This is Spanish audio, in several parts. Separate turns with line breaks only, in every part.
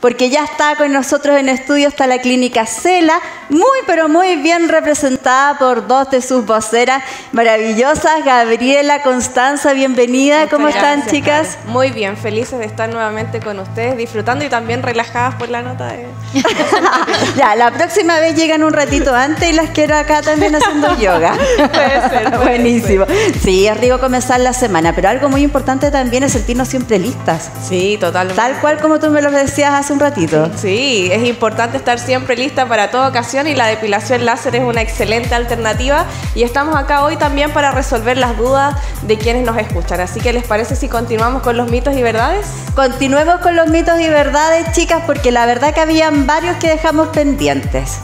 porque ya está con nosotros en estudio está la clínica Cela, muy pero muy bien representada por dos de sus voceras maravillosas, Gabriela, Constanza, bienvenida, ¿cómo están chicas?
Muy bien, felices de estar nuevamente con ustedes, disfrutando y también relajadas por la nota de...
ya, la próxima vez llegan un ratito antes y las quiero acá también haciendo yoga.
puede ser.
Buenísimo. Sí, es rico comenzar la semana, pero algo muy importante también es sentirnos siempre listas.
Sí, totalmente.
Tal cual como tú me lo decías hace un ratito.
Sí, es importante estar siempre lista para toda ocasión y la depilación láser es una excelente alternativa y estamos acá hoy también para resolver las dudas de quienes nos escuchan. Así que ¿les parece si continuamos con los mitos y verdades?
Continuemos con los mitos y verdades, chicas, porque la verdad que habían varios que dejamos pendientes.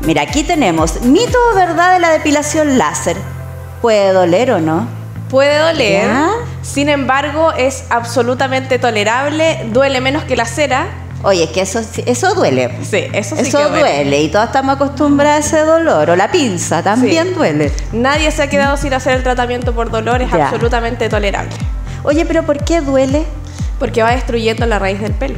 Mira, aquí tenemos mito o verdad de la depilación láser. ¿Puede doler o no?
Puede doler, sin embargo es absolutamente tolerable, duele menos que la cera.
Oye, es que eso, eso duele.
Sí, eso sí
Eso
que
duele. y todos estamos acostumbrados a ese dolor. O la pinza también
Sí.
duele.
Nadie se ha quedado sin hacer el tratamiento por dolor, es
Ya.
absolutamente tolerable.
Oye, pero ¿por qué duele?
Porque va destruyendo la raíz del pelo.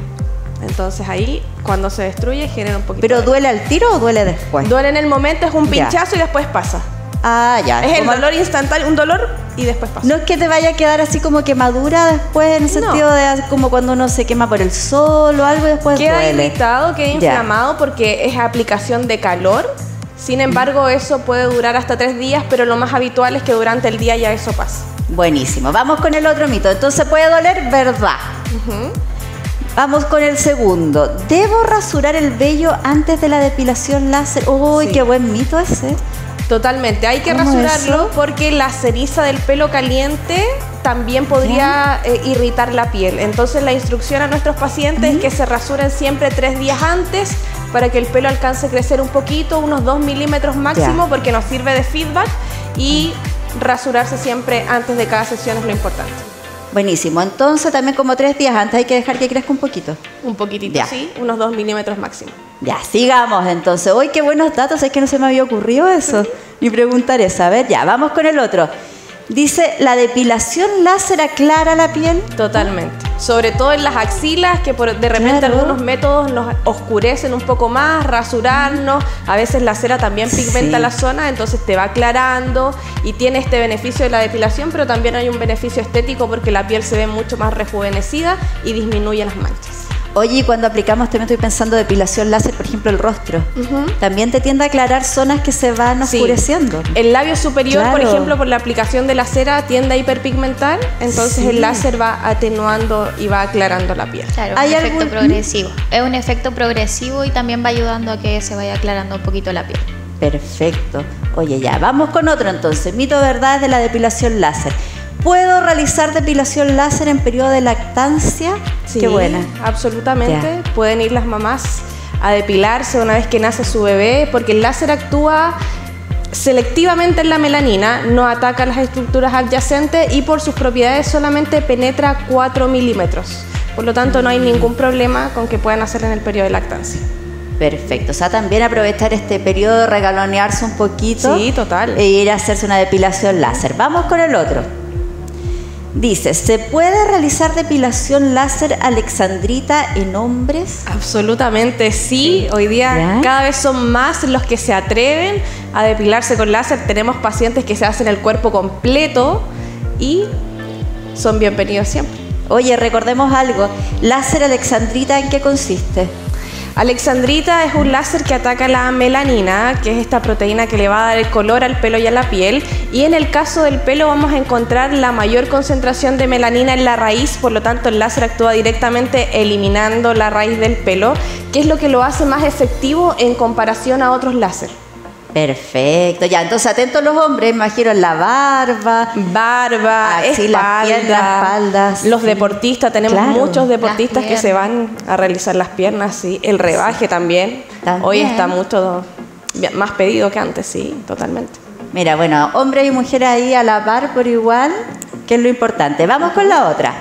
Entonces ahí, cuando se destruye, genera un poquito
¿Pero
de
duele al tiro o duele después?
Duele en el momento, es un
Ya.
pinchazo y después pasa.
Ah, ya.
Es el
como-
dolor instantáneo, un dolor y después pasa.
No es que te vaya a quedar así como quemadura después, en el
No.
sentido de como cuando uno se quema por el sol o algo y después
queda
duele.
irritado, queda
Ya.
inflamado porque es aplicación de calor. Sin embargo, eso puede durar hasta tres días, pero lo más habitual es que durante el día ya eso pasa.
Buenísimo. Vamos con el otro mito. Entonces, ¿puede doler? Verdad. Vamos con el segundo. ¿Debo rasurar el vello antes de la depilación láser? ¡Uy,
Sí.
qué buen mito ese!
Totalmente, hay que
¿Cómo
rasurarlo porque la ceniza del pelo caliente también podría eh, irritar la piel. Entonces la instrucción a nuestros pacientes es que se rasuren siempre tres días antes para que el pelo alcance a crecer un poquito, unos 2 milímetros máximo,
Ya.
porque nos sirve de feedback y rasurarse siempre antes de cada sesión es lo importante.
Buenísimo. Entonces, también como tres días antes hay que dejar que crezca un poquito.
Un poquitito,
Ya.
sí, unos 2 milímetros máximo.
Ya, sigamos entonces. Uy, qué buenos datos. Es que no se me había ocurrido eso. Ni preguntar eso. A ver, ya, vamos con el otro. Dice, ¿la depilación láser aclara la piel?
Totalmente. Sobre todo en las axilas, que por, de repente
Claro.
algunos métodos nos oscurecen un poco más, rasurarnos. A veces la cera también pigmenta
Sí.
la zona, entonces te va aclarando y tiene este beneficio de la depilación, pero también hay un beneficio estético porque la piel se ve mucho más rejuvenecida y disminuye las manchas.
Oye, cuando aplicamos, también estoy pensando depilación láser, por ejemplo, el rostro. También te tiende a aclarar zonas que se van
Sí.
oscureciendo.
El labio superior, por ejemplo, por la aplicación de la cera tiende a hiperpigmentar, entonces
Sí.
el láser va atenuando y va aclarando la piel.
Claro,
¿Hay
un efecto
algún-
progresivo. Es un efecto progresivo y también va ayudando a que se vaya aclarando un poquito la piel.
Perfecto. Oye, ya, vamos con otro entonces. Mito verdad de la depilación láser. ¿Puedo realizar depilación láser en periodo de lactancia?
Sí,
Qué buena.
Absolutamente. Pueden ir las mamás a depilarse una vez que nace su bebé, porque el láser actúa selectivamente en la melanina, no ataca las estructuras adyacentes y por sus propiedades solamente penetra 4 milímetros. Por lo tanto, no hay ningún problema con que puedan hacer en el periodo de lactancia.
Perfecto. O sea, también aprovechar este periodo regalonearse un poquito.
Sí, total.
E ir a hacerse una depilación láser. Vamos con el otro. Dice, ¿se puede realizar depilación láser alexandrita en hombres?
Absolutamente sí. Hoy día
¿Ya?
cada vez son más los que se atreven a depilarse con láser. Tenemos pacientes que se hacen el cuerpo completo y son bienvenidos siempre.
Oye, recordemos algo. Láser alexandrita, ¿en qué consiste?
Alexandrita es un láser que ataca la melanina, que es esta proteína que le va a dar el color al pelo y a la piel. Y en el caso del pelo vamos a encontrar la mayor concentración de melanina en la raíz, por lo tanto el láser actúa directamente eliminando la raíz del pelo, que es lo que lo hace más efectivo en comparación a otros láser.
Perfecto, ya, entonces atentos los hombres, imagino la barba.
Barba,
Así, las
espalda,
piernas, espaldas,
los
sí.
deportistas, tenemos
Claro.
muchos deportistas
Las
que se van a realizar las piernas, sí, el rebaje también.
También.
Hoy está mucho más pedido que antes, sí, totalmente.
Mira, bueno, hombres y mujeres ahí a la par por igual, que es lo importante. Vamos con la otra.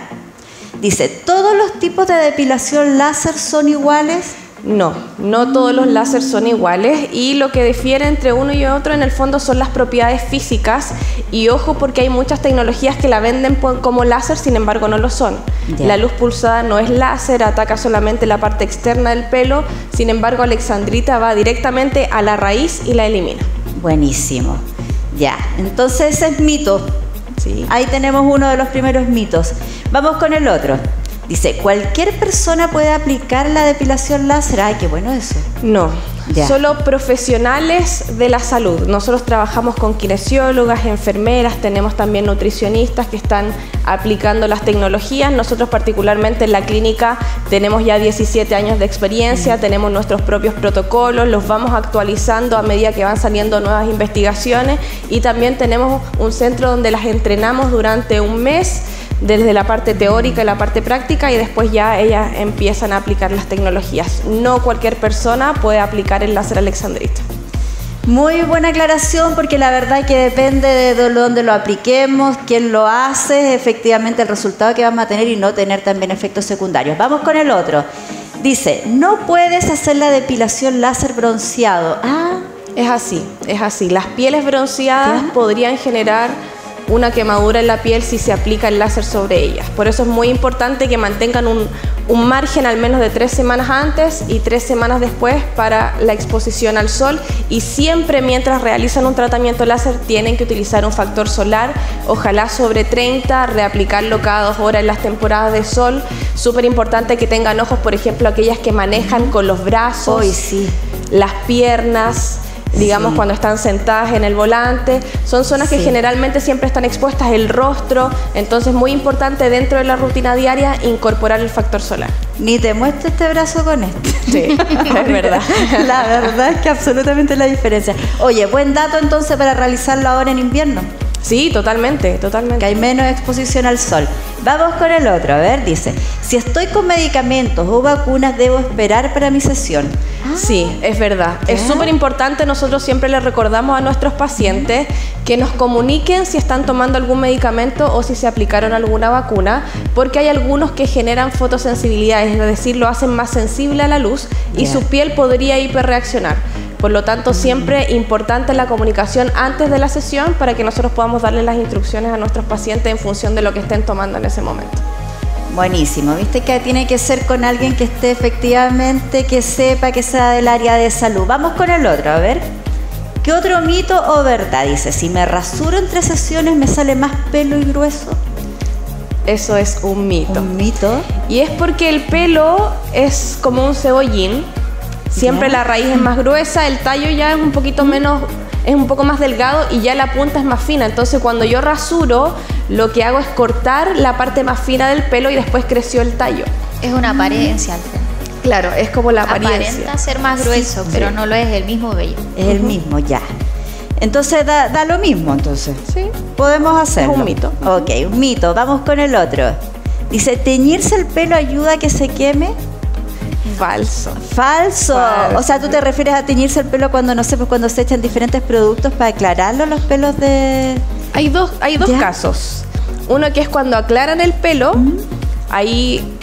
Dice, ¿todos los tipos de depilación láser son iguales?
No, no todos los láseres son iguales y lo que difiere entre uno y otro en el fondo son las propiedades físicas y ojo porque hay muchas tecnologías que la venden como láser, sin embargo no lo son. La luz pulsada no es láser, ataca solamente la parte externa del pelo, sin embargo Alexandrita va directamente a la raíz y la elimina.
Buenísimo. Ya, entonces ese es mito. Sí. Ahí tenemos uno de los primeros mitos. Vamos con el otro. Dice, ¿cualquier persona puede aplicar la depilación láser? Ay, qué bueno eso.
No, solo profesionales de la salud. Nosotros trabajamos con kinesiólogas, enfermeras, tenemos también nutricionistas que están aplicando las tecnologías. Nosotros particularmente en la clínica tenemos ya 17 años de experiencia, tenemos nuestros propios protocolos, los vamos actualizando a medida que van saliendo nuevas investigaciones y también tenemos un centro donde las entrenamos durante un mes desde la parte teórica y la parte práctica y después ya ellas empiezan a aplicar las tecnologías. No cualquier persona puede aplicar el láser alexandrita.
Muy buena aclaración porque la verdad que depende de dónde lo apliquemos, quién lo hace, efectivamente el resultado que vamos a tener y no tener también efectos secundarios. Vamos con el otro. Dice, no puedes hacer la depilación láser bronceado.
Ah, es así, es así. Las pieles bronceadas podrían generar una quemadura en la piel si se aplica el láser sobre ellas. Por eso es muy importante que mantengan un, margen al menos de tres semanas antes y tres semanas después para la exposición al sol y siempre mientras realizan un tratamiento láser tienen que utilizar un factor solar, ojalá sobre 30, reaplicarlo cada dos horas en las temporadas de sol. Súper importante que tengan ojos, por ejemplo, aquellas que manejan con los brazos,
sí.
las piernas digamos, cuando están sentadas en el volante. Son zonas que generalmente siempre están expuestas, el rostro. Entonces, muy importante dentro de la rutina diaria incorporar el factor solar.
Ni te muestro este brazo con este.
Sí, es verdad.
la verdad es que absolutamente la diferencia. Oye, buen dato entonces para realizarlo ahora en invierno.
Sí, totalmente, totalmente.
Que hay menos exposición al sol. Vamos con el otro, a ver, dice, si estoy con medicamentos o vacunas, ¿debo esperar para mi sesión?
Sí, es verdad. Es súper importante, nosotros siempre le recordamos a nuestros pacientes que nos comuniquen si están tomando algún medicamento o si se aplicaron alguna vacuna, porque hay algunos que generan fotosensibilidad, es decir, lo hacen más sensible a la luz y su piel podría hiperreaccionar. Por lo tanto, siempre importante la comunicación antes de la sesión para que nosotros podamos darle las instrucciones a nuestros pacientes en función de lo que estén tomando en ese momento.
Buenísimo, viste que tiene que ser con alguien que esté efectivamente, que sepa que sea del área de salud. Vamos con el otro, a ver. ¿Qué otro mito o verdad? Dice, si me rasuro entre sesiones me sale más pelo y grueso.
Eso es un mito.
Un mito.
Y es porque el pelo es como un cebollín Siempre la raíz es más gruesa, el tallo ya es un poquito menos, es un poco más delgado y ya la punta es más fina. Entonces cuando yo rasuro, lo que hago es cortar la parte más fina del pelo y después creció el tallo.
Es una apariencia al
Claro, es como la apariencia.
Aparenta ser más grueso, pero no lo es el mismo vello.
Es el mismo, ya. Entonces da, lo mismo, entonces.
Sí.
Podemos hacerlo.
Es un mito.
Ok, un mito. Vamos con el otro. Dice, ¿teñirse el pelo ayuda a que se queme?
Falso.
Falso. O sea, tú te refieres a teñirse el pelo cuando, no sé, pues cuando se echan diferentes productos para aclararlo, los pelos de...
Hay dos, hay dos casos. Uno que es cuando aclaran el pelo, ahí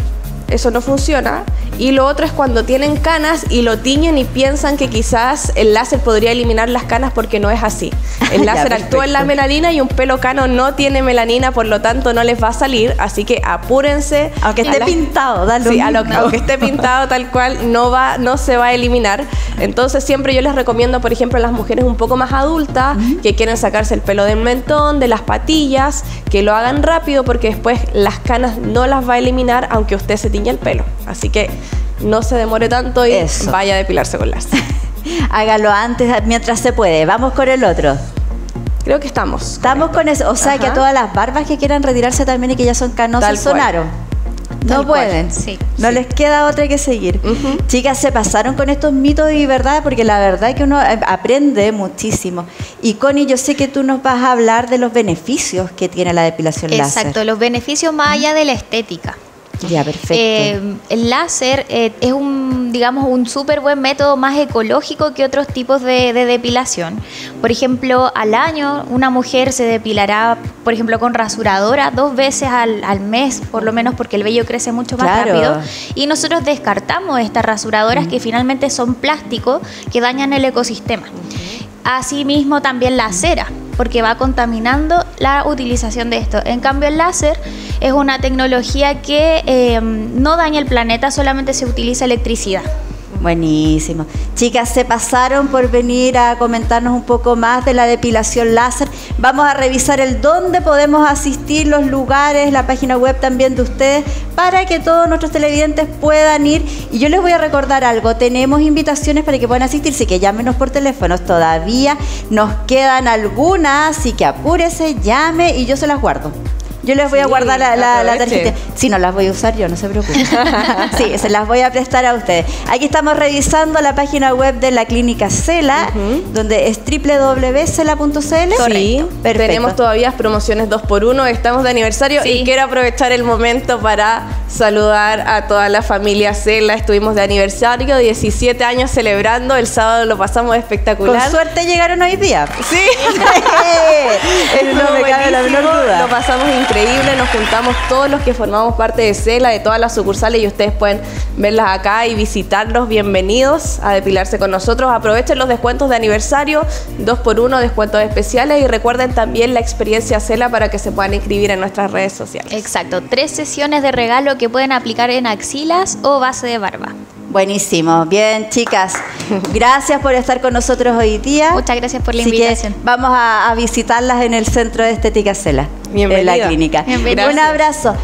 eso no funciona. Y lo otro es cuando tienen canas y lo tiñen y piensan que quizás el láser podría eliminar las canas porque no es así. El láser actúa en la melanina y un pelo cano no tiene melanina, por lo tanto no les va a salir. Así que apúrense.
Aunque esté pintado, dale.
Sí, aunque esté pintado tal cual, no, va, no se va a eliminar. Entonces siempre yo les recomiendo, por ejemplo, a las mujeres un poco más adultas que quieren sacarse el pelo del mentón, de las patillas, que lo hagan rápido porque después las canas no las va a eliminar aunque usted se tiña el pelo. Así que no se demore tanto y vaya a depilarse con láser.
Hágalo antes, mientras se puede. Vamos con el otro.
Creo que estamos.
Estamos con eso. O sea, que a todas las barbas que quieran retirarse también y que ya son canosas sonaron. No pueden. Sí, no les queda otra que seguir. Chicas, se pasaron con estos mitos y verdad, porque la verdad es que uno eh, aprende muchísimo. Y Connie, yo sé que tú nos vas a hablar de los beneficios que tiene la depilación láser.
Exacto, los beneficios más allá de la estética.
Ya, perfecto. Eh,
el láser eh, es un digamos, un súper buen método más ecológico que otros tipos de, depilación. Por ejemplo, al año una mujer se depilará, por ejemplo, con rasuradora dos veces al, mes, por lo menos porque el vello crece mucho más rápido. Y nosotros descartamos estas rasuradoras que finalmente son plásticos que dañan el ecosistema. Asimismo también la cera, porque va contaminando la utilización de esto. En cambio el láser es una tecnología que eh, no daña el planeta, solamente se utiliza electricidad.
Buenísimo. Chicas, se pasaron por venir a comentarnos un poco más de la depilación láser. Vamos a revisar el dónde podemos asistir, los lugares, la página web también de ustedes, para que todos nuestros televidentes puedan ir. Y yo les voy a recordar algo, tenemos invitaciones para que puedan asistir, así que llámenos por teléfono. Todavía nos quedan algunas, así que apúrese, llame y yo se las guardo. Yo les voy a guardar la, la, tarjeta. Si no las voy a usar yo, no se preocupen. sí, se las voy a prestar a ustedes. Aquí estamos revisando la página web de la clínica Cela, donde es www.cela.cl.
Sí, tenemos todavía promociones 2 por 1 estamos de aniversario y quiero aprovechar el momento para saludar a toda la familia Cela. Estuvimos de aniversario, 17 años celebrando, el sábado lo pasamos espectacular.
Con suerte llegaron hoy día.
Sí.
no me cabe la menor duda.
Lo pasamos increíble increíble. Nos juntamos todos los que formamos parte de CELA, de todas las sucursales, y ustedes pueden verlas acá y visitarlos. Bienvenidos a depilarse con nosotros. Aprovechen los descuentos de aniversario, dos por uno, descuentos especiales y recuerden también la experiencia CELA para que se puedan inscribir en nuestras redes sociales.
Exacto, tres sesiones de regalo que pueden aplicar en axilas o base de barba.
Buenísimo. Bien, chicas. Gracias por estar con nosotros hoy día.
Muchas gracias por la invitación.
vamos a, visitarlas en el Centro de Estética Cela. En la clínica. Un abrazo.